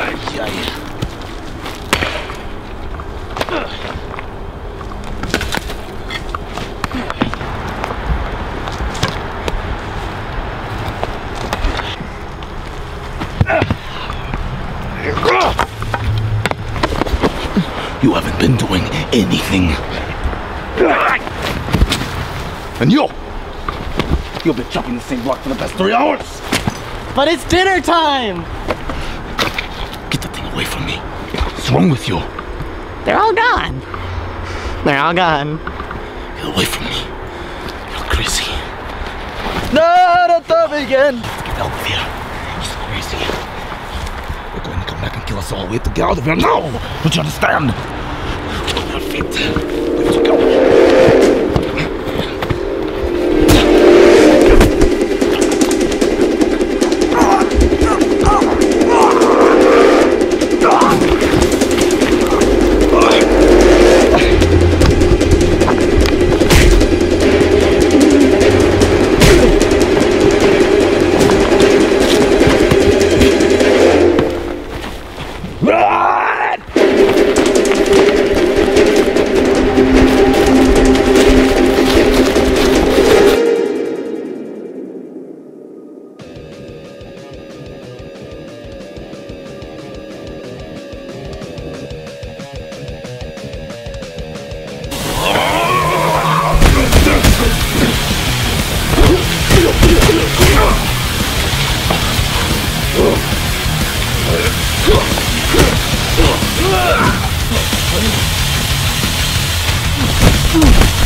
Ay, ay. You haven't been doing anything. And you, you've been chopping the same block for the past three hours. But it's dinner time! Get that thing away from me. What's wrong with you? They're all gone. They're all gone. Get away from me. You're crazy. No, not at the begin. Get out of here. He's crazy. They're going to come back and kill us all. We have to get out of here now. Don't you understand? Get on your feet. We have to go. Uh!